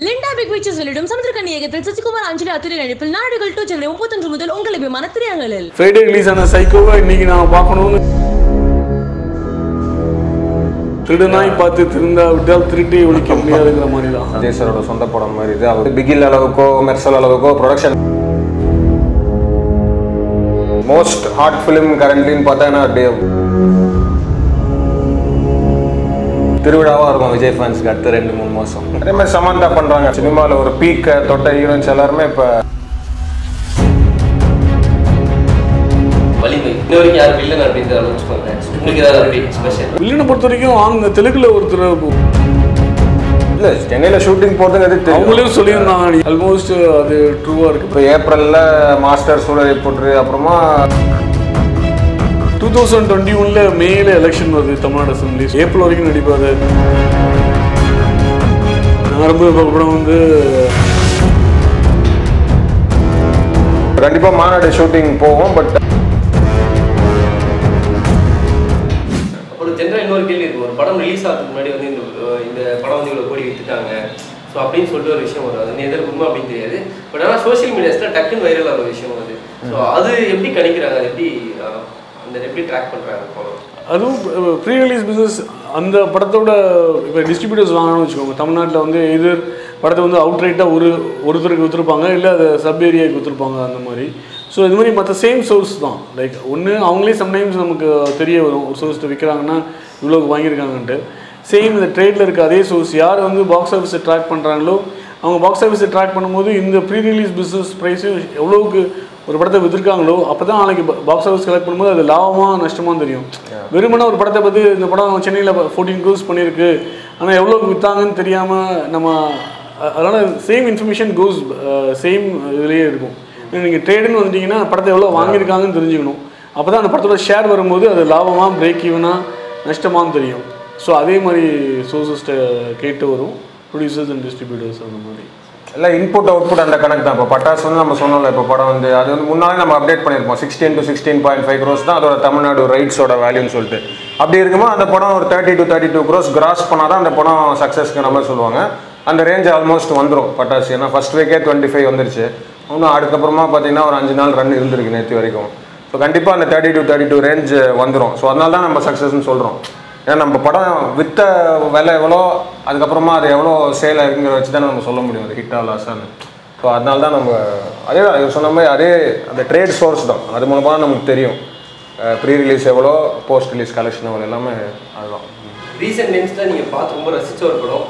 Linda big pictures வெளியிடும் சமுத்திரக்கணி இயக்கத்தில் சசிகுமார் அஞ்சலி அத்துறை நடிப்பில் நாடுகள் டூ சென்னை முப்பத்தொன்று முதல் உங்கள் விமான திரையங்களில் ஃப்ரைடே ரிலீஸ் ஆன சைக்கோவை இன்னைக்கு நான் பார்க்கணும்னு. திருடனாய் பார்த்து திருந்தா விட்டால் திருட்டி ஒழிக்க முடியாதுங்கிற மாதிரி தான் அஜய் சாரோட சொந்த படம் மாதிரி இது. அவர் பிகில் அளவுக்கோ மெர்சல் அளவுக்கோ ப்ரொடக்ஷன் மோஸ்ட் ஹாட் ஃபிலிம் கரண்ட்லின்னு பார்த்தா என்ன திருவிழாவாக இருக்கும் விஜய் ஃபேன்ஸ்க்கு அடுத்த ரெண்டு மூணு மாதம் அதே மாதிரி சமந்தா பண்ணுறாங்க சினிமாவில் ஒரு பீக் தொட்ட ஹீரோயின்ஸ் எல்லாருமே இப்போ வில்லன் பொறுத்த வரைக்கும் அவங்க தெலுங்குல ஒருத்தர் இல்லை சென்னையில் ஷூட்டிங் போகிறதுங்கிறது தெரியும் அவங்களே சொல்லியிருந்தாங்க ஆல்மோஸ்ட் அது ட்ரூவாக இருக்கு. இப்போ ஏப்ரலில் மாஸ்டர் சூழலை போட்டு அப்புறமா தௌசண்ட் டுவெண்ட்டி ஒன்ல மேல எலெக்ஷன் வருது தமிழ்நாடு அசம்பிளி ஏப்ரல் வரைக்கும் நடிப்பாரு. நான் ரொம்ப படம் வந்து கண்டிப்பாக மாநாடு ஷூட்டிங் போவோம் பட் ஒரு ஜென்ரல் இன்னொரு கேள்வி இருக்கு. ஒரு படம் ரிலீஸ் ஆகிறதுக்கு முன்னாடி வந்து இந்த இந்த படம் வந்து இவ்வளோ கோடி வித்துட்டாங்க. ஸோ அப்படின்னு சொல்லிட்டு ஒரு விஷயம் வரும். அது எதிர்க்கு உண்மை அப்படின்னு தெரியாது. பட் ஆனால் சோஷியல் மீடியாஸில் டக்குன்னு வைரல் ஆகிற விஷயம் அது ஸோ அது எப்படி கணிக்கிறாங்க? அது எப்படி எப்படி ட்ராக் பண்ணுறாங்க அதுவும் ப்ரீ ரிலீஸ் பிஸ்னஸ் அந்த படத்தோட இப்போ டிஸ்ட்ரிபியூட்டர்ஸ் வாங்கணும்னு வச்சுக்கோங்க. தமிழ்நாட்டில் வந்து எதிர் படத்தை வந்து அவுட் ரைட்டாக ஒரு ஒருத்தருக்கு விற்றுருப்பாங்க இல்லை அதை சப் ஏரியாவுக்கு விற்றுருப்பாங்க அந்த மாதிரி. ஸோ இது மாதிரி மற்ற சேம் சோர்ஸ் தான். லைக் ஒன்று அவங்களே சம்டைம்ஸ் நமக்கு தெரிய வரும் ஒரு சோர்ஸ்ட்டு விற்கிறாங்கன்னா இவ்வளோக்கு வாங்கியிருக்காங்கன்ட்டு. சேம் இந்த ட்ரேடில் இருக்க அதே சோர்ஸ் யார் வந்து பாக்ஸ் ஆஃபீஸை ட்ராக் பண்ணுறாங்களோ அவங்க பாக்ஸ் ஆஃபீஸை ட்ராக் பண்ணும்போது இந்த ப்ரீ ரிலீஸ் பிஸ்னஸ் ப்ரைஸும் எவ்வளோவுக்கு ஒரு படத்தை விற்றுருக்காங்களோ அப்போ தான் நாளைக்கு பாக்ஸ் ஆஃபீஸ் கலெக்ட் பண்ணும்போது அது லாபமாக நஷ்டமாக தெரியும். வெறுமனே ஒரு படத்தை பற்றி இந்த படம் சென்னையில் ஃபோர்டீன் க்ரோஸ் பண்ணியிருக்கு ஆனால் எவ்வளோக்கு விற்றாங்கன்னு தெரியாமல் நம்ம அதனால சேம் இன்ஃபர்மேஷன் கோஸ் சேம் இதுலேயே இருக்கும். நீங்கள் ட்ரேடுன்னு வந்துட்டீங்கன்னா படத்தை எவ்வளோ வாங்கியிருக்காங்கன்னு தெரிஞ்சுக்கணும். அப்போ தான் அந்த படத்தோட ஷேர் வரும்போது அது லாபமாக பிரேக் ஈவனாக நஷ்டமான்னு தெரியும். ஸோ அதே மாதிரி சோர்சஸ்ட்டை கேட்டு வரும். ப்ரொடியூசர்ஸ் அண்ட் டிஸ்ட்ரிபியூட்டர்ஸ் அந்த மாதிரி. இல்லை இன்புட் அவுட்புட் அந்த கணக்கு தான். இப்போ பட்டாசு வந்து நம்ம சொன்னோம்ல இப்போ படம் வந்து அது வந்து முன்னாலே நம்ம அப்டேட் பண்ணியிருப்போம் sixteen to sixteen point five crores தான் அதோட தமிழ்நாடு ரைட்ஸோட வேல்யூன்னு சொல்லிட்டு. அப்படி இருக்கும்போது அந்த படம் ஒரு thirty two thirty two crores cross பண்ணால் தான் அந்த படம் சக்ஸஸ்க்கு நம்ம சொல்லுவாங்க. அந்த ரேஞ்ச் ஆல்மோஸ்ட் வந்துடும் பட்டாசு. ஏன்னா ஃபர்ஸ்ட் வீக்கே டுவெண்ட்டி ஃபைவ் வந்துருச்சு. இன்னும் அதுக்கப்புறமா பார்த்தீங்கன்னா ஒரு அஞ்சு நாள் ரன் இருந்திருக்கு நேற்று வரைக்கும். ஸோ கண்டிப்பாக அந்த thirty two thirty two range வந்துடும் ஸோ அதனால தான் நம்ம சக்ஸஸ்ன்னு சொல்கிறோம் ஏன்னா நம்ம படம் வித்த விலை எவ்வளோ அதுக்கப்புறமா அது எவ்வளோ சேல் ஆகுங்கிற வச்சு தான் நம்ம சொல்ல முடியும். அது ஹிட்டா லாஸான்னு ஸோ அதனால தான் நம்ம அதே தான் இவர் சொன்ன மாதிரி அதே அந்த ட்ரேட் சோர்ஸ் தான். அது மூலமாக தான் நமக்கு தெரியும். ப்ரீ ரிலீஸ் எவ்வளோ போஸ்ட் ரிலீஸ் கலெக்ஷன் எவ்வளோ எல்லாமே அதுதான். ரீசெண்ட் டைம்ஸில் நீங்கள் பார்த்து ரொம்ப ரசித்த ஒரு படம்.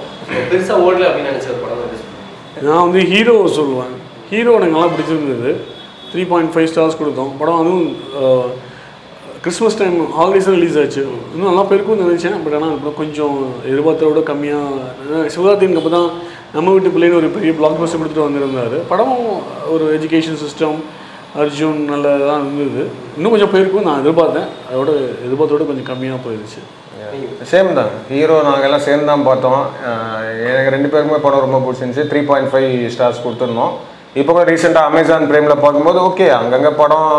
பெருசாக ஓடல அப்படின்னு நினச்ச ஒரு படம் வந்து நான் வந்து ஹீரோ சொல்லுவேன். ஹீரோ எனக்கு நல்லா பிடிச்சிருந்தது. த்ரீ பாயிண்ட் ஃபைவ் ஸ்டார்ஸ் கொடுத்தோம். படம் அதுவும் கிறிஸ்மஸ் டைம் ஹாலிடேஸும் ரிலீஸ் ஆச்சு. இன்னும் நல்லா போயிருக்கும்னு நினச்சேன். பட் ஆனால் இப்போ கொஞ்சம் எதிர்பார்த்தோட விட கம்மியாக சிவராத்திரிக்கு அப்போ தான் நம்ம வீட்டு பிள்ளைன்னு ஒரு பெரிய பிளாக் பஸ்ட் கொடுத்துட்டு வந்திருந்தார். படமும் ஒரு எஜுகேஷன் சிஸ்டம் அர்ஜுன் நல்லதாக இருந்தது. இன்னும் கொஞ்சம் போயிருக்கும் நான் எதிர்பார்த்தேன். அதோட எதிர்பார்த்தோட கொஞ்சம் கம்மியாக போயிருச்சு. சேம் தான். ஹீரோ நாங்கள் எல்லாம் சேர்ந்து தான் பார்த்தோம். எனக்கு ரெண்டு பேருக்குமே படம் ரொம்ப பிடிச்சிருந்துச்சி. த்ரீ பாயிண்ட் ஃபைவ் ஸ்டார்ஸ் கொடுத்துருந்தோம். இப்போ கூட ரீசெண்டாக அமேசான் பிரேமில் பார்க்கும்போது ஓகே அங்கங்கே படம்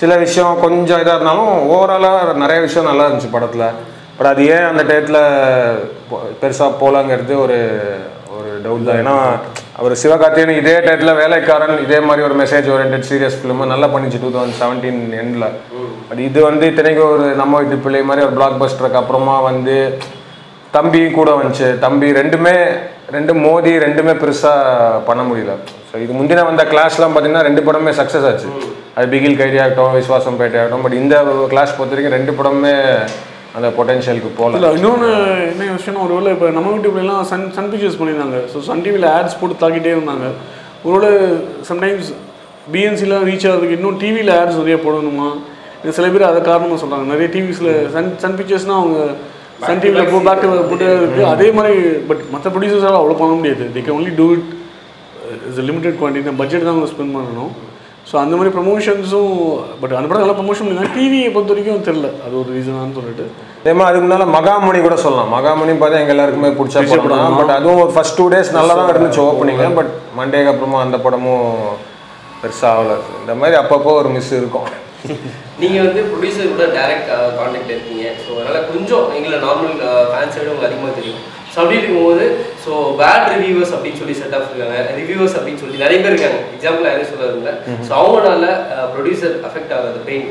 சில விஷயம் கொஞ்சம் இதாக இருந்தாலும் ஓவராலாக நிறைய விஷயம் நல்லா இருந்துச்சு படத்தில். பட் அது ஏன் அந்த டயத்தில் பெருசாக போகலாங்கிறது ஒரு ஒரு டவுட் தான். ஏன்னா அவர் சிவகார்த்திகேயன் இதே டயத்தில் வேலைக்காரன் இதே மாதிரி ஒரு மெசேஜ் ஓரியன்ட் சீரியஸ் ஃபிலிம் நல்லா பண்ணிச்சு டூ தௌசண்ட் செவன்டீன் எண்டில் பட் இது வந்து இத்தனைக்கும் ஒரு நம்ம வீட்டு பிள்ளை மாதிரி ஒரு பிளாக் பஸ்டருக்கு அப்புறமா வந்து தம்பி கூட வந்துச்சு. தம்பி ரெண்டுமே ரெண்டு மோதி ரெண்டுமே பெருசாக பண்ண முடியல. ஸோ இது முந்தின வந்த கிளாஸ்லாம் பார்த்தீங்கன்னா ரெண்டு படமே சக்ஸஸ் ஆச்சு. அது பிகில் கைதி ஆகட்டும் விஸ்வாசம் பேட்டை ஆகட்டும் பட் இந்த கிளாஸ் பொறுத்த வரைக்கும் ரெண்டு படமே அந்த பொட்டென்ஷியலுக்கு போகல இல்லை இன்னொன்று என்ன விஷயம் ஒருவேளை இப்போ நம்ம யூடியூப்லாம் சன் சன் பிக்சர்ஸ் பண்ணியிருந்தாங்க. ஸோ சன் டிவியில் ஆட்ஸ் போட்டு தாக்கிட்டே இருந்தாங்க. ஒருவேளை சம்டைம்ஸ் பிஎன்சிலாம் ரீச் ஆகிறதுக்கு இன்னும் டிவியில் ஆட்ஸ் நிறைய போடணுமா? சில பேர் அதை காரணமாக சொல்கிறாங்க நிறைய டிவிஸில் சன் சன் பிக்சர்ஸ்னால் அவங்க சன் டிவியில் போ பேக் போட்டு இருக்கு. அதே மாதிரி பட் மற்ற ப்ரொடியூசர்ஸால் அவ்வளோ பண்ண முடியாது. They can only do it is limited quantity budget தான் அவங்க ஸ்பெண்ட் பண்ணணும். ஸோ அந்த மாதிரி ப்ரொமோஷன்ஸும் பட் அந்த படம் நல்லா ப்ரொமோஷன் பண்ணி டிவியை பொறுத்த வரைக்கும் தெரில அது ஒரு ரீசனான்னு சொல்லிட்டு. அதே மாதிரி அதுக்கு முன்னால மகாமணி கூட சொல்லலாம். மகாமணி பார்த்தா எங்க எல்லாருக்குமே பிடிச்ச படம் பட் அதுவும் ஒரு ஃபர்ஸ்ட் டூ டேஸ் நல்லா தான் இருந்துச்சு ஓப்பனிங் பட் மண்டேக்கு அப்புறமா அந்த படமும் பெருசாக ஆகல. இந்த மாதிரி அப்பப்போ ஒரு மிஸ் இருக்கும். நீங்கள் வந்து ப்ரொடியூசர் கூட டைரக்ட் காண்டாக்டில் இருக்கீங்க ஸோ அதனால் கொஞ்சம் எங்களை நார்மல் ஃபேன்ஸை விட உங்களுக்கு அதிகமாக தெரியும். ஸோ அப்படி இருக்கும்போது ஸோ பேட் ரிவ்யூவர்ஸ் அப்படின்னு சொல்லி செட் ஆஃப் இருக்காங்க ரிவ்யூவர்ஸ் அப்படின்னு சொல்லி நிறைய பேர் இருக்காங்க. எக்ஸாம்பிள் யாரும் சொல்ல ஸோ அவங்களால ப்ரொடியூசர் அஃபெக்ட் ஆகுறது பெயின்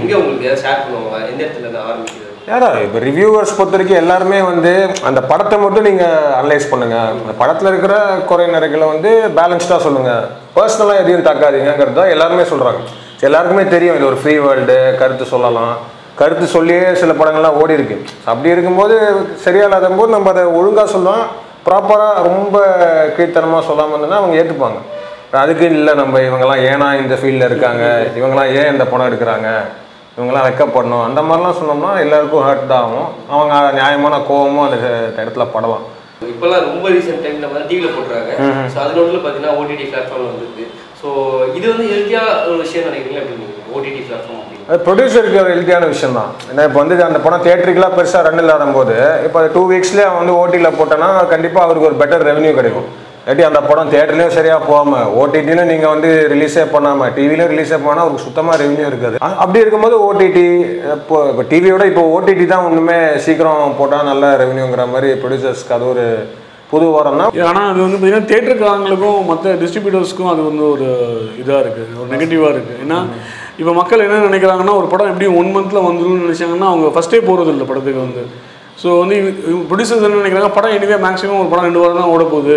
எங்கே உங்களுக்கு ஏதாவது ஷேர் பண்ணுவாங்க எந்த இடத்துல இருந்து ஆரம்பிக்கிறது? ஏடா இப்போ ரிவ்யூவர்ஸ் பொறுத்த வரைக்கும் எல்லாருமே வந்து அந்த படத்தை மட்டும் நீங்கள் அனலைஸ் பண்ணுங்க. அந்த படத்தில் இருக்கிற குறை நிறைகளை வந்து பேலன்ஸ்டாக சொல்லுங்க. பர்சனலாக எதையும் தாக்காதீங்கிறது தான் எல்லாருமே சொல்கிறாங்க எல்லாருக்குமே தெரியும் இது ஒரு ஃப்ரீ வேர்ல்டு கருத்து சொல்லலாம். கருத்து சொல்லியே சில படங்கள்லாம் ஓடி இருக்கு. அப்படி இருக்கும்போது சரியா இல்லாத போது நம்ம அதை ஒழுங்காக சொல்லலாம். ப்ராப்பராக ரொம்ப கீழ்த்தனமாக சொல்லாமல் இருந்தோம்னா அவங்க ஏற்றுப்பாங்க அதுக்கு இல்லை நம்ம இவங்கெல்லாம் ஏன்னா இந்த ஃபீல்டில் இருக்காங்க. இவங்கெல்லாம் ஏன் இந்த படம் எடுக்கிறாங்க? இவங்கெல்லாம் வெக்கப்படணும். அந்த மாதிரிலாம் சொன்னோம்னா எல்லாருக்கும் ஹர்ட் தான் ஆகும். அவங்க நியாயமான கோவமும் அந்த இடத்துல படலாம். இப்போல்லாம் ரொம்ப ரீசெண்ட் டைம்ல வந்து டிவியில் போட்டுறாங்க ஸோ அது நோட்டில் பார்த்தீங்கன்னா ஓடிடி பிளாட்ஃபார்ம்ல வந்துருக்கு. ஸோ இது வந்து ஹெல்த்தியாக ஒரு விஷயம் நினைக்கிறீங்களா? எப்படி ஓடிடி பிளாட்ஃபார்ம் அப்படின்னு அது ப்ரொடியூசருக்கு ஒரு ஹெல்த்தியான விஷயம் தான் ஏன்னா இப்போ வந்து அந்த படம் தேட்டருக்குலாம் பெருசாக ரன் இல்லாத போது இப்போ அது டூ வீக்ஸ்லேயே அவன் வந்து ஓடியில் போட்டோன்னா கண்டிப்பாக அவருக்கு ஒரு பெட்டர் ரெவன்யூ கிடைக்கும். இல்லாட்டி அந்த படம் தேட்டர்லேயும் சரியாக போகாமல் ஓடிடிலையும் நீங்கள் வந்து ரிலீஸே பண்ணாமல் டிவிலையும் ரிலீஸே பண்ணால் அவருக்கு சுத்தமாக ரெவன்யூ இருக்காது. அப்படி இருக்கும்போது ஓடிடி இப்போ இப்போ டிவியோட இப்போ ஓடிடி தான் ஒன்றுமே சீக்கிரம் போட்டால் நல்ல ரெவன்யூங்கிற மாதிரி ப்ரொடியூசர்ஸ்க்கு அது ஒரு புது வாரம் தான் ஆனால் அது வந்து பார்த்தீங்கன்னா தேட்டருக்காரங்களுக்கும் மற்ற டிஸ்ட்ரிபியூட்டர்ஸ்க்கும் அது வந்து ஒரு இதாக இருக்குது ஒரு நெகட்டிவாக இருக்குது ஏன்னா இப்போ மக்கள் என்ன நினைக்கிறாங்கன்னா ஒரு படம் எப்படி ஒன் மந்தில் வந்துடும் நினைச்சாங்கன்னா அவங்க ஃபஸ்ட்டே போகிறது இல்லை படத்துக்கு வந்து. ஸோ வந்து ப்ரொடியூசர்ஸ் என்ன நினைக்கிறாங்க படம் எனிவே மேக்ஸிமம் ஒரு படம் ரெண்டு வாரம் தான் ஓட போகுது.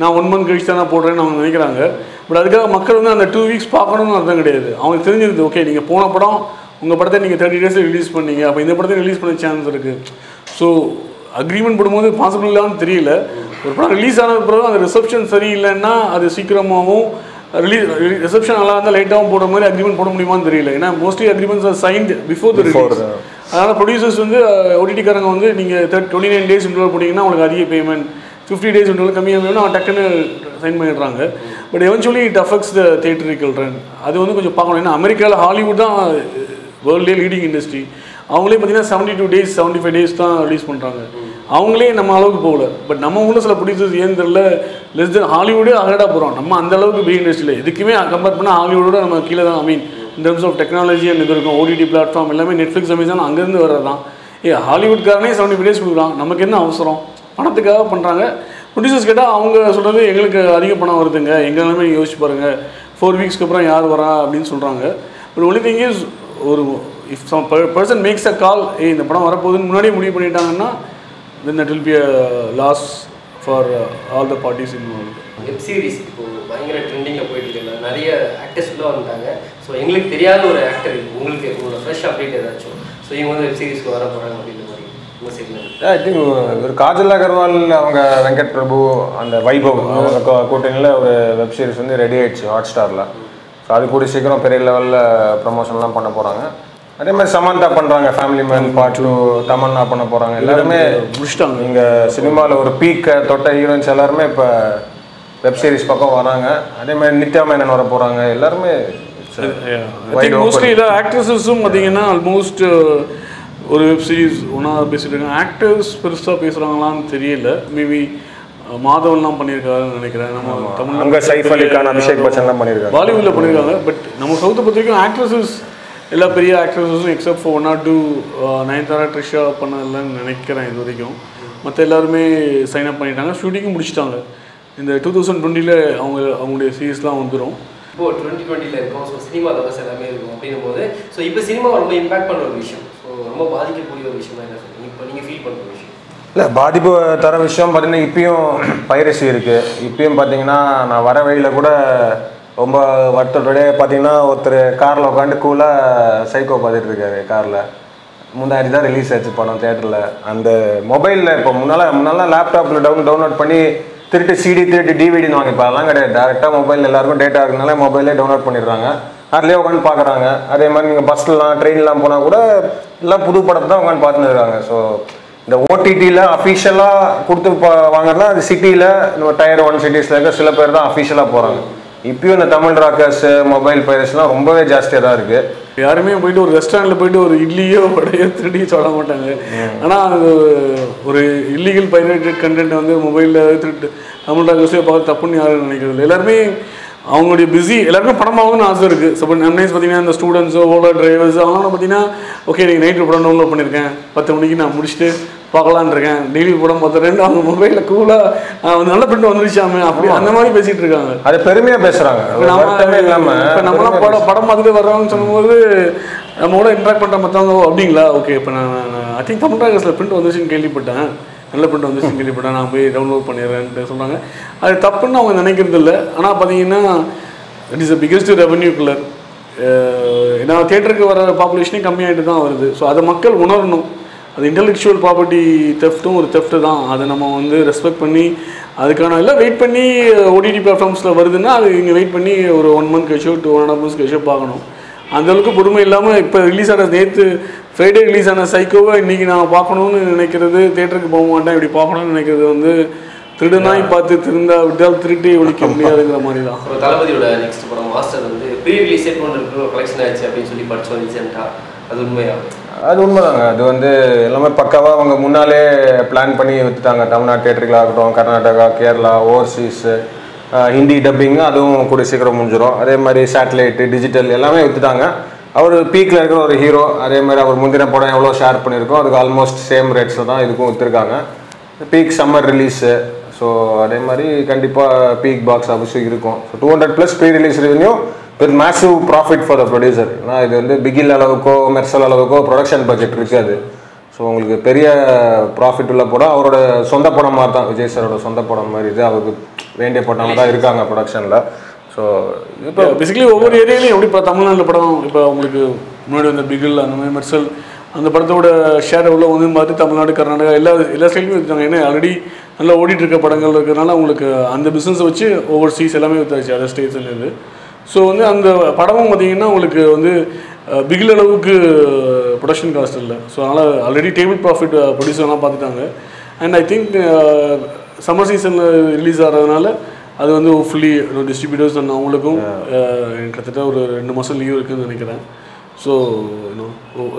நான் ஒன் மந்த் கழிச்சு தான் போடுறேன்னு அவங்க நினைக்கிறாங்க. பட் அதுக்காக மக்கள் வந்து அந்த டூ வீக்ஸ் பார்க்கணும்னு அர்த்தம் கிடையாது. அவங்களுக்கு தெரிஞ்சிருது ஓகே நீங்கள் போன படம் உங்கள் படத்தை நீங்கள் தேர்ட்டி டேஸில் ரிலீஸ் பண்ணீங்க. அப்போ இந்த படத்தை ரிலீஸ் பண்ண சான்ஸ் இருக்குது ஸோ அக்ரிமெண்ட் போடும்போது பாசிபிள் இல்லாமல் தெரியல. ஒரு படம் ரிலீஸ் ஆன பிறகு அந்த ரிசப்ஷன் சரியில்லைன்னா அது சீக்கிரமாகவும் ரிலீஸ் ரிசப்ஷன் நல்லா இருந்தால் லைட்டாகவும் போடுற மாதிரி அக்ரிமெண்ட் போட முடியுமான்னு தெரியல. ஏன்னா mostly agreements are signed before the release அதனால் ப்ரொடியூசர்ஸ் வந்து ஓடிடிக்காரங்க வந்து நீங்கள் third twenty nine days interval போட்டிங்கன்னா உங்களுக்கு அதிக பேமெண்ட் ஃபிஃப்டி டேஸ் இன்டர்வல் கம்மியாக வேணும் அவன் டக்குன்னு சைன் பண்ணிடுறாங்க. But eventually it affects the theatrical trend அது வந்து கொஞ்சம் பார்க்கணும். ஏன்னா அமெரிக்காவில் ஹாலிவுட் தான் வேர்ல்ட்லேயே லீடிங் இண்டஸ்ட்ரி அவங்களே பார்த்தீங்கன்னா seventy two days seventy five days தான் ரிலீஸ் பண்ணுறாங்க அவங்களே நம்ம அளவுக்கு போகல. பட் நம்ம ஊரில் சில ப்ரொடியூசர்ஸ் ஏன் தெரியல லெஸ் தென் ஹாலிவுடே அகடாக போகிறோம் நம்ம அந்த அளவுக்கு பிக் இண்டஸ்ட்ரியில் எதுக்குமே கம்பேர் பண்ணால் ஹாலிவுடோட நம்ம கீழே தான் I mean in terms of technology and இது இருக்கும் ஓடிடி பிளாட்ஃபார்ம் எல்லாமே நெட்ஃப்ளிக்ஸ் அமேசான் அங்கேருந்து வர்றது தான் ஏ ஹாலிவுட்காரனே செவன்டி பிளேஸ் கொடுக்குறான். நமக்கு என்ன அவசரம்? பணத்துக்காக பண்ணுறாங்க ப்ரொடியூசர்ஸ் கேட்டால் அவங்க சொல்கிறது எங்களுக்கு அதிக பணம் வருதுங்க. எங்கள் யோசிச்சு பாருங்கள் ஃபோர் வீக்ஸ்க்கு அப்புறம் யார் வரா அப்படின்னு சொல்கிறாங்க பட் ஒன்லி திங் இஸ் ஒரு if some person makes a call a இந்த படம் வரப்போகுதுன்னு முன்னாடியே முடிவு பண்ணிட்டாங்கன்னா then that will be a loss for all the parties involve web series இப்போ பயங்கர ட்ரெண்டிங்கில் போயிட்டு இருக்காங்க நிறைய ஆக்டர்ஸ் உள்ள வந்துட்டாங்க. ஸோ எங்களுக்கு தெரியாத ஒரு ஆக்டர் உங்களுக்கு உங்களோட ஃப்ரெஷ் அப்டேட் ஏதாச்சும்? ஸோ இவங்க வந்து வெப் சீரிஸ்க்கு வர போகிறாங்க அப்படின்ற மாதிரி. ஐ திங்க் ஒரு காஜல் அகர்வால் அவங்க வெங்கட் பிரபு அந்த வைபவ் அவங்க கூட்டணியில் ஒரு வெப் சீரிஸ் வந்து ரெடி ஆயிடுச்சு ஹாட் ஸ்டாரில் ஸோ அது கூட சீக்கிரம் பெரிய லெவலில் ப்ரமோஷன்லாம் பண்ண போகிறாங்க அதே மாதிரி சமந்தா பண்ணுறாங்க family man part two Tamannaah பண்ண போகிறாங்க எல்லாருமே முடிச்சிட்டாங்க. நீங்கள் சினிமாவில் ஒரு பீக்கை தொட்ட ஹீரோயின்ஸ் எல்லாருமே இப்போ வெப் சீரிஸ் பக்கம் வராங்க. அதே மாதிரி நித்யா மேனன் வர போகிறாங்க எல்லாருமே. மோஸ்ட்லி எல்லா ஆக்ட்ரஸஸும் பார்த்தீங்கன்னா ஆல்மோஸ்ட் ஒரு வெப் சீரிஸ் ஒன்றா பேசிட்டு இருக்காங்க. ஆக்டர்ஸ் பெருசாக பேசுகிறாங்களான்னு தெரியல. மேபி மாதவன்லாம் பண்ணியிருக்காருன்னு நினைக்கிறேன். நம்ம தமிழ் அங்கே சைஃப் அலி கான் அபிஷேக் பச்சன்லாம் பண்ணியிருக்காங்க. பாலிவுட்டில் பண்ணியிருக்காங்க. பட் நம்ம சவுத்தை பொறுத்த வரைக்கும் ஆக்ட்ரஸஸ் எல்லா பெரிய ஆக்ட்ரஸஸும் except for one or two Nayanthara Trisha பண்ணதில்லன்னு நினைக்கிறேன் இது வரைக்கும். மற்ற எல்லாருமே சைன் அப் பண்ணிட்டாங்க. ஷூட்டிங்கும் முடிச்சிட்டாங்க. இந்த டூ தௌசண்ட் டுவெண்ட்டியில் அவங்க அவங்களுடைய சீரீஸ்லாம் வந்துடும் இப்போ டுவெண்ட்டி டுவெண்ட்டியில் இருக்கும். ஸோ சினிமா லவர்ஸ் எல்லாமே இருக்கும் அப்படின்னும் போது ஸோ இப்போ சினிமா ரொம்ப இம்பாக்ட் பண்ணுற ஒரு விஷயம். ஸோ ரொம்ப பாதிக்கக்கூடிய ஒரு விஷயம் என்ன இப்போ நீங்கள் ஃபீல் பண்ணுற விஷயம். இல்லை பாதிப்பு தர விஷயம் பார்த்தீங்கன்னா இப்பயும் பைரசி இருக்குது இப்பயும் பார்த்தீங்கன்னா நான் வர வழியில் கூட ரொம்ப வருத்தத்தோடய பார்த்தீங்கன்னா ஒருத்தர் காரில் உட்காந்து கூலாக சைக்கோ பார்த்துட்டு இருக்காரு காரில். முன்னாடி தான் ரிலீஸ் ஆச்சு படம் தேட்டரில் அந்த மொபைலில் இப்போ முன்னால் முன்னெல்லாம் லேப்டாப்பில் டவுன் டவுன்லோட் பண்ணி திருட்டு சிடி திருட்டு டிவிடின்னு வாங்கி அதெல்லாம் கிடையாது. டேரெக்டாக மொபைல் எல்லாருக்கும் டேட்டா இருக்கனால மொபைலே டவுன்லோட் பண்ணிடுறாங்க. அதுலேயே உட்காந்து பார்க்குறாங்க. அதே மாதிரி நீங்கள் பஸ்லாம் ட்ரெயின்லாம் போனால் கூட எல்லாம் புது படத்தை தான் உட்காந்து பார்த்துன்னு இருக்காங்க. ஸோ இந்த ஓடிடியில் அஃபிஷியலாக கொடுத்து பா- வாங்குறதுனா அது சிட்டியில் நம்ம டயர் ஒன் சிட்டிஸில் இருக்க சில பேர் தான் அஃபிஷியலாக போகிறாங்க இப்பயும் இந்த தமிழ் ராக்கர்ஸ் மொபைல் பைரஸ்லாம் ரொம்பவே ஜாஸ்தியாக தான் இருக்குது யாருமே போயிட்டு ஒரு ரெஸ்டாரண்ட்ல போயிட்டு ஒரு இட்லியோ வடையோ திருடி சொல்ல மாட்டாங்க. ஆனா அது ஒரு இல்லீகல் பைரேட்டட் கண்டென்ட் வந்து மொபைலில் திருட்டு தமிழ் டாக்கர்ஸே பார்த்து தப்புன்னு யாரும் நினைக்கிறது எல்லாருமே அவங்களுடைய பிஸி எல்லாருக்கும் படம் பார்க்கணும்னு ஆசை இருக்குது சப்போ நம்னைஸ் பார்த்தீங்கன்னா இந்த ஸ்டூடெண்ட்ஸோ ஓலா டிரைவர்ஸ் அவங்களாம் பார்த்தீங்கன்னா ஓகே நீங்கள் நைட்டு படம் டவுன்லோட் பண்ணியிருக்கேன் பத்து மணிக்கு நான் முடிச்சுட்டு பார்க்கலான்னு இருக்கேன் டெய்லி படம் பார்த்து ரெண்டு அவங்க மொபைலில் கூலாக வந்து நல்ல பிரிண்ட் வந்துருச்சாமே. அப்படி அந்த மாதிரி பேசிட்டு இருக்காங்க அது பெருமையா பேசுறாங்க. நம்ம இப்போ நம்மளாம் படம் படம் பார்த்துட்டு வர்றோம்னு சொல்லும்போது நம்ம கூட இன்ட்ராக்ட் பண்ணுற மற்றவங்க "ஓ, அப்படிங்களா? ஓகே இப்போ நான் ஐ திங்க் தமிழ் டாகர்ஸில் பிரிண்ட் வந்துச்சுன்னு கேள்விப்பட்டேன். நல்ல பிரிண்ட் வந்துச்சுன்னு கேள்விப்பட்டேன். நான் போய் டவுன்லோட் பண்ணிடுறேன்ட்டு சொல்கிறாங்க அது தப்புன்னு அவங்க நினைக்கிறது இல்லை. ஆனால் பார்த்தீங்கன்னா it is a biggest revenue killer ஏன்னா தேட்டருக்கு வர பாப்புலேஷனே கம்மியாயிட்டு தான் வருது. ஸோ அதை மக்கள் உணரணும். அது இன்டெலெக்சுவல் ப்ராப்பர்ட்டி தெஃப்ட்டும் ஒரு தெஃப்ட் தான். அதை நம்ம வந்து ரெஸ்பெக்ட் பண்ணி அதுக்கான எல்லாம் வெயிட் பண்ணி ஓடிடி பிளாட்ஃபார்ம்ஸில் வருதுன்னா அது இங்கே வெயிட் பண்ணி ஒரு ஒன் மந்த் கழிச்சோ டூ ஒன் அண்ட் மந்த்ஸ் கழிச்சோ பார்க்கணும். அந்த அளவுக்கு பொறுமை இல்லாமல் இப்போ ரிலீஸ் ஆன நேற்று ஃப்ரைடே ரிலீஸ் ஆன சைக்கோவை இன்றைக்கி நான் பார்க்கணுன்னு நினைக்கிறது தேட்டருக்கு போக மாட்டேன் இப்படி பார்க்கணும்னு நினைக்கிறது வந்து திருடுனாய் பார்த்து திருந்தா விட்டால் திருட்டே ஒழிக்க முடியாதுங்கிற மாதிரி தான் அப்புறம் தளபதியோட நெக்ஸ்ட் படம் மாஸ்டர் வந்து ப்ரீ ரிலீஸ் ஹண்ட்ரட் கலெக்ஷன் ஆயிடுச்சு அப்படின்னு சொல்லி படிச்சோம் ரீசெண்டாக அது உண்மையா? அது உண்மைதாங்க. அது வந்து எல்லாமே பக்காவாக அவங்க முன்னாலே பிளான் பண்ணி வித்துட்டாங்க. தமிழ்நாடு தேட்டருக்களாக இருக்கட்டும் கர்நாடகா கேரளா ஓவர்சீஸு ஹிந்தி டப்பிங் அதுவும் கூட சீக்கிரம் முடிஞ்சிடும் அதே மாதிரி சேட்டலைட்டு டிஜிட்டல் எல்லாமே வித்துட்டாங்க. அவர் பீக்கில் இருக்கிற ஒரு ஹீரோ அதே மாதிரி அவர் முந்தின படம் எவ்வளோ ஷேர் பண்ணியிருக்கோம் அதுக்கு ஆல்மோஸ்ட் சேம் ரேட்ஸில் தான் இதுக்கும் விற்றுருக்காங்க பீக் சம்மர் ரிலீஸு ஸோ அதே மாதிரி கண்டிப்பாக பீக் பாக்ஸ் ஆஃபீஸும் இருக்கும். So two hundred plus pre release revenue with massive profit for the producer ஏன்னா இது வந்து பிகில் அளவுக்கோ மெர்சல் அளவுக்கோ ப்ரொடக்ஷன் பட்ஜெட் இருக்காது. ஸோ உங்களுக்கு பெரிய ப்ராஃபிட் உள்ள படம் அவரோட சொந்த படம் மாதிரி தான் விஜய் சாரோட சொந்த படம் மாதிரி இது அவருக்கு வேண்டிய படம் தான் இருக்காங்க ப்ரொடக்ஷனில் ஸோ இப்போ பேசிக்கலி ஒவ்வொரு ஏரியாலையும் எப்படி இப்போ தமிழ்நாட்டில் படம் இப்போ உங்களுக்கு முன்னாடி வந்த பிகில் அந்த மாதிரி மெர்சல் அந்த படத்தோட ஷேர் எவ்வளோ வந்து பார்த்து தமிழ்நாடு கர்நாடகா எல்லா எல்லா ஸ்டைலுமே விற்றாங்க ஏன்னா ஆல்ரெடி நல்லா ஓடிட்டு இருக்க படங்கள் இருக்கிறனால உங்களுக்கு அந்த பிஸ்னஸை வச்சு ஓவர் சீஸ் எல்லாமே வித்தாச்சு அதர் ஸ்டேட்ஸ்ல இது ஸோ வந்து அந்த படமும் பார்த்தீங்கன்னா உங்களுக்கு வந்து பிகில் அளவுக்கு ப்ரொடக்ஷன் காஸ்ட் இல்லை. ஸோ அதனால் ஆல்ரெடி டேபிள் ப்ராஃபிட் ப்ரொடியூசர்லாம் பார்த்துட்டாங்க அண்ட் ஐ திங்க் சம்மர் சீசனில் ரிலீஸ் ஆகிறதுனால அது வந்து ஃபுல்லி டிஸ்ட்ரிபியூட்டர்ஸ் அண்ட் அவங்களுக்கும் கிட்டத்தட்ட ஒரு ரெண்டு மாதம் லீவ் இருக்குன்னு நினைக்கிறேன். So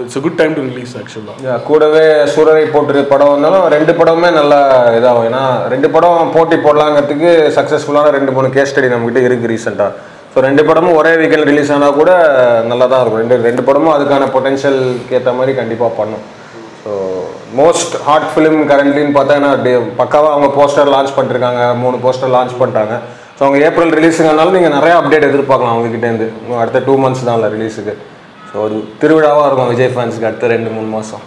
it's good time to release ஆக்சுவலாக கூடவே சூரரை போட்டு படம் வந்தாலும் ரெண்டு படமுமே நல்லா இதாகும். ஏன்னா ரெண்டு படம் போட்டி போடலாங்கிறதுக்கு சக்ஸஸ்ஃபுல்லான ரெண்டு மூணு கேஸ் ஸ்டடி நம்மகிட்ட இருக்குது ரீசெண்டாக ஸோ ரெண்டு படமும் ஒரே வீக்கெண்ட் ரிலீஸ் ஆனால் கூட நல்லா தான் இருக்கும். ரெண்டு ரெண்டு படமும் அதுக்கான பொட்டென்ஷியலுக்கு ஏற்ற மாதிரி கண்டிப்பாக பண்ணும். ஸோ மோஸ்ட் ஹாட் ஃபிலிம் கரண்ட்லின்னு பார்த்தா பக்காவாக அவங்க போஸ்டர் லான்ச் பண்ணிருக்காங்க மூணு போஸ்டர் லான்ச் பண்ணிட்டாங்க ஸோ அவங்க ஏப்ரல் ரிலீஸுங்கனால நீங்கள் நிறையா அப்டேட் எதிர்பார்க்கலாம் அவங்ககிட்டேருந்து அடுத்த டூ மந்த்ஸ் தான் இல்லை ரிலீஸுக்கு ஸோ அது திருவிழாவாக இருக்கும் விஜய் ஃபேன்ஸுக்கு அடுத்த ரெண்டு மூணு மாதம்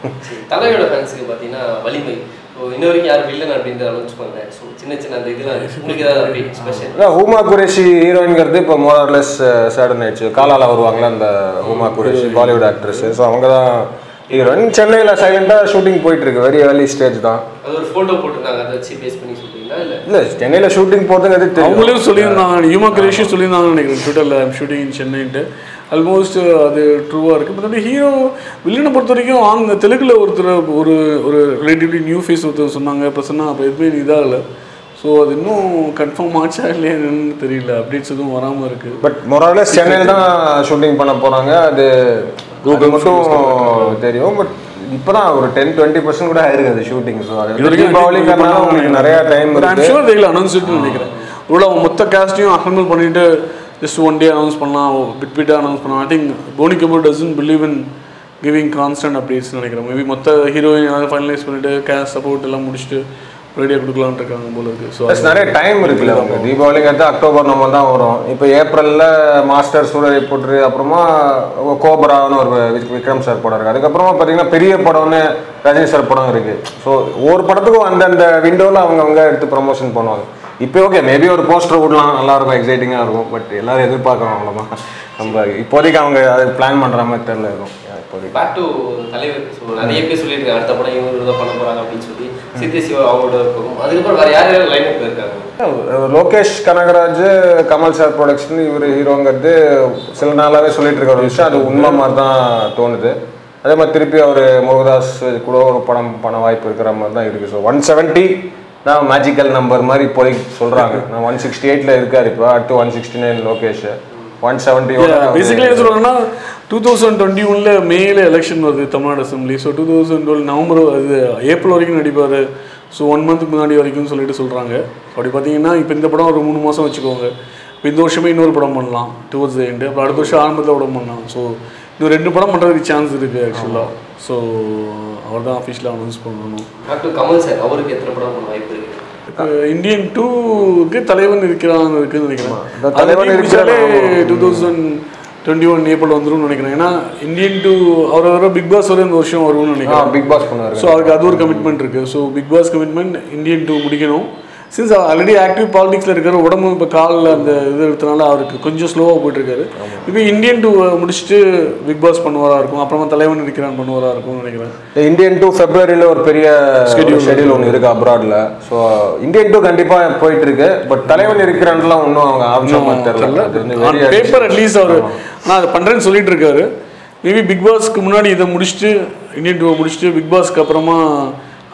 தலையோட ஃபேன்ஸுக்கு பார்த்தீங்கன்னா வலிமை. ஸோ இன்ன வரைக்கும் யாரும் வில்லன் அப்படின்ற அனௌன்ஸ் பண்ணல ஸோ சின்ன சின்ன அந்த இதெல்லாம் இருக்கு. உங்களுக்கு ஏதாவது அப்படி ஸ்பெஷல் அதான் ஹூமா குரேஷி ஹீரோயின்ங்கிறது இப்போ மோரர்லெஸ் சேடன் ஆயிடுச்சு காலால வருவாங்களே அந்த Huma Qureshi Bollywood actress so அவங்க தான் ஹீரோயின் சென்னையில் சைலண்டாக ஷூட்டிங் போயிட்டு இருக்கு வெரி ஏர்லி ஸ்டேஜ் தான். அது ஒரு ஃபோட்டோ போட்டிருந்தாங்க. அதை வச்சு பேஸ் பண்ணி சொல்றீங்களா இல்லை? இல்லை சென்னையில் ஷூட்டிங் போகிறதுங்கிறது தெரியும். அவங்களே சொல்லியிருந்தாங்க யூமா கிரேஷியும் சொல்லியிருந்தாங்கன்னு நினைக்கிறேன். ட்விட்டரில் ஐம் ஷூட்டிங் இன் சென்னைன்ட்டு. ஆல்மோஸ்ட் அது ட்ரூவாக இருக்குது மற்றபடி ஹீரோ வில்லனை பொறுத்த வரைக்கும் ஆங்க தெலுங்குல ஒருத்தர் ஒரு ஒரு ரிலேட்டிவ்லி நியூ ஃபேஸ் ஒருத்தர் சொன்னாங்க. இப்போ சொன்னால் அப்போ எதுவுமே இதாகல ஸோ அது இன்னும் கன்ஃபார்ம் ஆச்சா இல்லையான்னு தெரியல. அப்டேட்ஸ் எதுவும் வராமல் இருக்குது பட் மொரார்லெஸ் சென்னையில் தான் ஷூட்டிங் பண்ண போகிறாங்க அது அது மட்டும் தெரியும். பட் இப்போதான் ஒரு டென் டுவெண்ட்டி பர்சன்ட் கூட ஆயிருக்கு அது ஷூட்டிங் ஸோ அது தீபாவளிங்கிறதுனால உங்களுக்கு நிறைய டைம் நினைக்கிறேன். அவங்க மொத்த கேஸ்டையும் அசம்பிள் பண்ணிட்டு ஜஸ்ட் ஒன் டே அனௌன்ஸ் பண்ணலாம் பிட் பிட்டாக அனௌன்ஸ் பண்ணலாம் I think Boney Kapoor doesn't believe in giving constant updates நினைக்கிறேன். மேபி மொத்த ஹீரோயின் எல்லாம் ஃபைனலைஸ் பண்ணிட்டு கேஸ் சப்போர்ட் எல்லாம் முடிச்சுட்டு ரெடியாக கொடுக்கலான்னு இருக்காங்க போல இருக்கு. ஸோ நிறைய டைம் இருக்குல்ல அவங்க தீபாவளிங்கிறது அக்டோபர் நம்ம தான் வரும். இப்போ ஏப்ரலில் மாஸ்டர் சூரரை போட்டு அப்புறமா கோபரான்னு ஒரு விக்- விக்ரம் சார் படம் இருக்கு. அதுக்கப்புறமா பார்த்தீங்கன்னா பெரிய படம்னு ரஜினி சார் படம் இருக்கு. ஸோ ஒவ்வொரு படத்துக்கும் அந்தந்த விண்டோவில் அவங்க அவங்க எடுத்து ப்ரமோஷன் பண்ணுவாங்க. இப்போ ஓகே மேபி ஒரு போஸ்டர் விடலாம் நல்லா இருக்கும் எக்ஸைட்டிங்காக இருக்கும் பட் எல்லாரும் எதிர்பார்க்குறோம் அவ்வளோதான் நம்ம இப்போதைக்கு அவங்க அதை பிளான் பண்ணுற மாதிரி தெரியல இருக்கும் இப்போதைக்கு. பேக் டு தலைவர் நிறைய பேர் சொல்லியிருக்காங்க அடுத்த படம் இவங்க தான் பண்ண போறாங்க அப்படின்னு சொல்லி. சித்தி சிவா அவரோட இருக்கும். அதுக்கப்புறம் வேற யார் யார் லைன் இருக்காங்க லோகேஷ் கனகராஜ் கமல் சார் ப்ரொடக்ஷன் இவர் ஹீரோங்கிறது சில நாளாவே சொல்லிட்டு இருக்க ஒரு விஷயம் அது உண்மை மாதிரி தான் தோணுது. அதே மாதிரி திருப்பி அவர் முருகதாஸ் கூட ஒரு படம் பண்ண வாய்ப்பு இருக்கிற மாதிரி தான் இருக்குது ஸோ ஒன் செவன்ட்டி தான் மேஜிக்கல் நம்பர் மாதிரி இப்போதைக்கு சொல்கிறாங்க நான் ஒன் சிக்ஸ்டி எயிட்டில் இருக்கார் இப்போ அடுத்து one sixty nine Lokesh one basically என்ன செவன்ட்டி சொல்றாங்கன்னா டூ தௌசண்ட் டுவெண்ட்டி ஒன்ல மேல எலெக்ஷன் வருது Tamil Nadu assembly so two thousand twelve November அது ஏப்ரல் வரைக்கும் நடிப்பார். ஸோ ஒன் மந்த்துக்கு முன்னாடி வரைக்கும் சொல்லிட்டு சொல்கிறாங்க அப்படி பார்த்தீங்கன்னா இப்போ இந்த படம் ஒரு மூணு மாதம் வச்சுக்கோங்க. இப்போ இந்த வருஷமே இன்னொரு படம் பண்ணலாம் டுவர்ட்ஸ் எண்டு அப்புறம் அடுத்த வருஷம் ஆரம்பத்தில் படம் பண்ணலாம். ஸோ இன்னும் ரெண்டு படம் பண்ணுறதுக்கு சான்ஸ் இருக்குது ஆக்சுவலாக ஸோ அவர் தான் அஃபிஷியலாக அனௌன்ஸ் பண்ணணும் டாக்டர் கமல் சார் அவருக்கு எத்தனை படம் பண்ண வாய்ப்பு இருக்கு? இப்போ இந்தியன் டூக்கு தலைவன் இருக்கிறான் இருக்குன்னு நினைக்கிறேன். தலைவன் இருக்கிறான். Two thousand twenty one April வந்துரும்னு நினைக்கிறேன். ஏன்னா இந்தியன் டூ அவர் வர பிக் பாஸ் வரை இந்த வருஷம் வரும்னு நினைக்கிறேன். பிக் பாஸ் பண்ணுவாரு. ஸோ அதுக்கு அது ஒரு கமிட்மெண்ட் இருக்கு. So big boss commitment Indian two முடிக்கணும். சின்ஸ் ஆல்ரெடி ஆக்டிவ் பாலிடிக்ஸில் இருக்கிற உடம்பு இப்போ காலில் அந்த இது எடுத்தனால அவருக்கு கொஞ்சம் ஸ்லோவாக போயிட்டு இருக்காரு இப்போ இந்தியன் டூ முடிச்சுட்டு பிக் பாஸ் பண்ணுவாரா இருக்கும் அப்புறமா தலைவன் இருக்கிறான் பண்ணுவாரா இருக்கும்னு நினைக்கிறேன். இந்தியன் டூ ஃபெப்ரவரியில் ஒரு பெரிய ஷெடியூல் ஒன்று இருக்கு அப்ராட்ல ஸோ இந்தியன் டூ கண்டிப்பாக போயிட்டு இருக்கு பட் தலைவன் இருக்கிறான்லாம் ஒன்றும் அவங்க ஆப்ஷன் தெரியல. பேப்பர் அட்லீஸ்ட் அவர் ஆனால் அதை பண்ணுறேன்னு சொல்லிட்டு இருக்காரு மேபி பிக் பாஸ்க்கு முன்னாடி இதை முடிச்சுட்டு இந்தியன் டூவை முடிச்சுட்டு பிக் பாஸ்க்கு அப்புறமா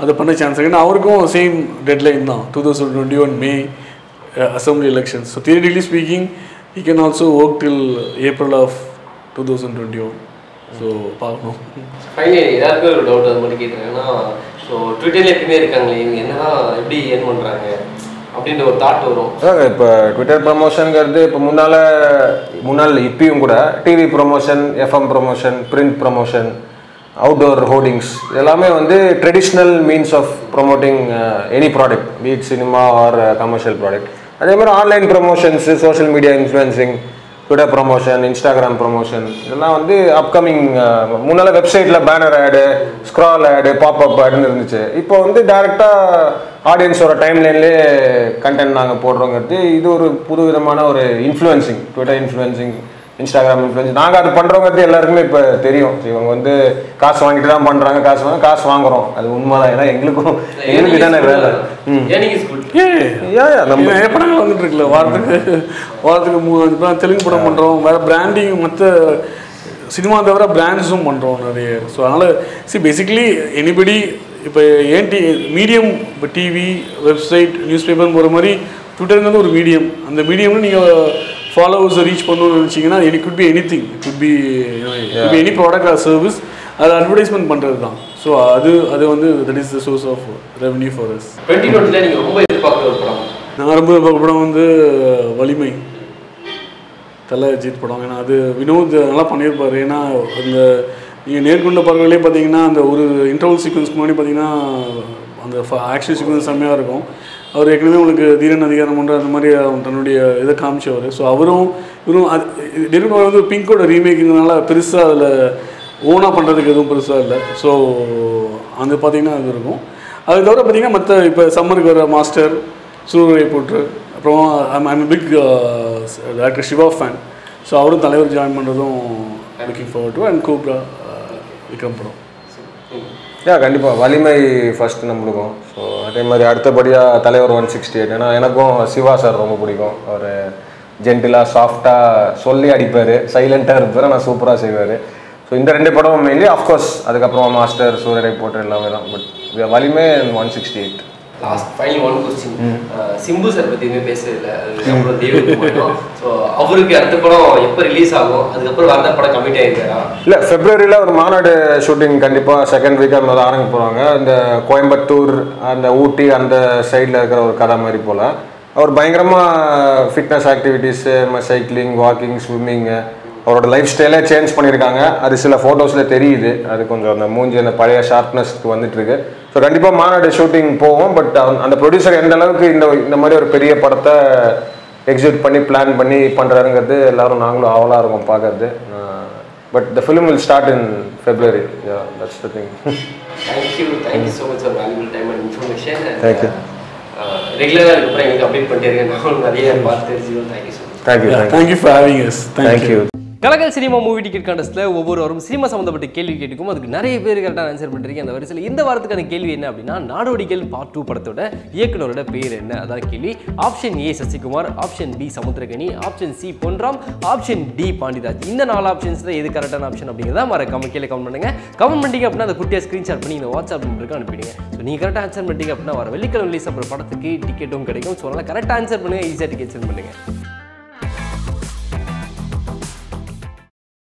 அதை பண்ண சான்ஸ் இருக்கு. ஏன்னா அவருக்கும் சேம் டெட்லைன் தான். Two thousand twenty one May assembly elections so theoretically speaking he can also work till April of two thousand twenty one so பார்க்கணும். ஃபைனலி எல்லாருக்கும் ஒரு டவுட் அது மட்டும் கேட்டேன் ஏன்னா ஸோ ட்விட்டர்ல எப்பயுமே இருக்காங்களே இவங்க என்னதான் எப்படி ஏர்ன் பண்றாங்க அப்படின்ற ஒரு தாட் வரும். அதாங்க இப்போ ட்விட்டர் ப்ரமோஷனுங்கிறது இப்போ முன்னால் முன்னால் இப்பயும் கூட TV promotion FM promotion print promotion outdoor hoardings எல்லாமே வந்து traditional means of promoting any product be it cinema or commercial product அதே மாதிரி online promotions social media influencing Twitter promotion Instagram promotion இதெல்லாம் வந்து அப்கமிங் முன்னால் வெப்சைட்டில் பேனர் ஆடு scroll ஆடு பாப்அப் ஆடுன்னு இருந்துச்சு. இப்போ வந்து டேரெக்டாக ஆடியன்ஸோட டைம்லைன்லேயே கண்டென்ட் நாங்கள் போடுறோங்கிறது இது ஒரு புது விதமான ஒரு influencing Twitter influencing Instagram influence நாங்கள் அது பண்ணுறோங்கிறது எல்லாருக்குமே இப்போ தெரியும். இவங்க வந்து காசு வாங்கிட்டு தான் பண்ணுறாங்க காசு வாங்க காசு வாங்குறோம். அது உண்மைதான். ஏன்னா எங்களுக்கும் எங்களுக்கு தானே வேலை. ஏன் நம்ம படங்கள் வந்துட்டு இருக்குல்ல? வாரத்துக்கு வாரத்துக்கு மூணு அஞ்சு படம் தெலுங்கு படம் பண்ணுறோம் வேற பிராண்டிங் மற்ற சினிமா தவிர பிராண்ட்ஸும் பண்ணுறோம் நிறைய. ஸோ அதனால் சி பேசிக்கலி எனிபடி இப்போ ஏன் டி மீடியம் இப்போ டிவி வெப்சைட் நியூஸ் பேப்பர் போகிற மாதிரி ட்விட்டருங்கிறது ஒரு மீடியம் அந்த மீடியம்ல நீங்கள் ஃபாலோவர்ஸை ரீச் பண்ணணும்னு நினச்சிங்கன்னா any good be any thing good be be any product or service அது அட்வர்டைஸ்மெண்ட் பண்ணுறது தான் ஸோ அது அது வந்து that is the source of revenue for us twenty டுவெண்ட்டில நீங்க ரொம்ப எதிர்பார்க்குற ஒரு படம்? நான் ரொம்ப பார்க்குற படம் வந்து வலிமை. தலை அஜித் படம். ஏன்னா அது வினோத் நல்லா பண்ணியிருப்பார். ஏன்னா அந்த நீங்கள் நேர்கொண்ட பார்வையிலே பார்த்தீங்கன்னா அந்த ஒரு இன்டர்வல் சீக்வன்ஸ்க்கு முன்னாடி பார்த்தீங்கன்னா அந்த ஆக்ஷன் சீக்வன்ஸ் செம்மையாக இருக்கும். அவர் ஏற்கனவே உங்களுக்கு தீரன் அதிகாரம் ஒன்று அந்த மாதிரி அவன் தன்னுடைய இதை காமிச்சவர். ஸோ அவரும் இவரும் அது நேர்கொண்ட வந்து பிங்கோட ரீமேக்கிங்னால பெருசாக அதில் ஓனாக பண்ணுறதுக்கு எதுவும் பெருசாக இல்லை. ஸோ அது பார்த்தீங்கன்னா அது இருக்கும். அது தவிர பார்த்தீங்கன்னா மற்ற இப்போ சம்மருக்கு வர மாஸ்டர் சூரிய போட்டு அப்புறம் I'm I'm big Doctor Siva fan so அவரும் தலைவர் ஜாயின் பண்ணுறதும் looking forward to and Cobra Vikram படம் யா கண்டிப்பாக வலிமை ஃபர்ஸ்ட் நம்மளுக்கும் ஸோ அதே மாதிரி அடுத்தபடியாக தலைவர் ஒன் சிக்ஸ்டி எயிட் ஏன்னா எனக்கும் சிவா சார் ரொம்ப பிடிக்கும். அவர் ஜென்டிலாக சாஃப்டாக சொல்லி அடிப்பார். சைலண்ட்டாக இருப்பார். ஆனால் சூப்பராக செய்வார். ஸோ இந்த ரெண்டு படம் மெயின்லி அஃப்கோர்ஸ் அதுக்கப்புறம் மாஸ்டர் சூரியரை போட்டு எல்லாமே தான். But Valimai one sixty eight last final one question Simbu sir பத்தி எதுவுமே பேசவே இல்லை அது அப்புறம் தெய்வத்துக்கு போயிடும் ஸோ அவருக்கு அடுத்த படம் எப்போ ரிலீஸ் ஆகும்? அதுக்கப்புறம் வந்த படம் கமிட் ஆயிருக்காரா? இல்லை ஃபெப்ரவரியில் ஒரு மாநாடு ஷூட்டிங் கண்டிப்பாக செகண்ட் வீக் அந்த மாதிரி ஆரம்பிக்க போகிறாங்க இந்த கோயம்புத்தூர் அந்த ஊட்டி அந்த சைடில் இருக்கிற ஒரு கதை மாதிரி போல். அவர் பயங்கரமாக fitness activities cycling walking swimming அவரோட லைஃப் ஸ்டைலே சேஞ்ச் பண்ணியிருக்காங்க. அது சில ஃபோட்டோஸில் தெரியுது. அது கொஞ்சம் அந்த மூஞ்சி அந்த பழைய ஷார்ப்னஸ்க்கு வந்துட்டு இருக்கு. ஸோ கண்டிப்பாக மாநாடு ஷூட்டிங் போவோம் பட் அந்த ப்ரொடியூசர் எந்த அளவுக்கு இந்த இந்த மாதிரி ஒரு பெரிய படத்தை எக்ஸிக்யூட் பண்ணி பிளான் பண்ணி பண்ணுறாருங்கிறது எல்லாரும் நாங்களும் ஆவலாக இருக்கோம் பார்க்கறது but the film will start in February that's the thing thank you thank you so much for valuable time and information Thank you. ரெகுலராக இதுக்கப்புறம் எங்களுக்கு அப்டேட் பண்ணிட்டே இருக்கேன். நானும் நிறைய பார்த்து தெரிஞ்சுக்கணும் thank you so much thank you thank you for having yes thank you Kalakal cinema movie ticket கான்டெஸ்ட்டில் ஒவ்வொருவரும் சினிமா சம்மந்தப்பட்ட கேள்வி கேட்டுக்கும் அதுக்கு நிறைய பேர் கரெக்டாக ஆன்சர் பண்ணுறீங்க அந்த வரிசையில் இந்த வாரத்துக்கான கேள்வி என்ன அப்படின்னா நாடோடிகள் பார்ட் டூ படத்தோட இயக்குனரோட பேர் என்ன? அதான் கேள்வி. Option A Sasikumar. Option B Samuthirakani. Option C Ponram. Option D Pandiraj இந்த நாலு ஆப்ஷன்ஸில் எது கரெக்டான ஆப்ஷன் அப்படிங்கிறத மறக்காம கீழே கமெண்ட் பண்ணுங்க. கமெண்ட் பண்ணிட்டீங்க அப்படின்னா அந்த குட்டியாக ஸ்க்ரீன்ஷாட் பண்ணி இந்த வாட்ஸ்அப் நம்பருக்கு அனுப்பிடுங்க. ஸோ நீங்கள் கரெக்டாக ஆன்சர் பண்ணிட்டீங்க அப்படின்னா வர வெள்ளிக்கிழமை ரிலீஸ் அப்புறம் படத்துக்கு டிக்கெட்டும் கிடைக்கும். ஸோ அதனால் கரெக்டாக ஆன்சர் பண்ணுங்க ஈஸியாக டிக்கெட் சென்ட் பண்ணுங்கள்